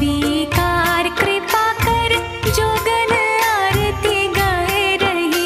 be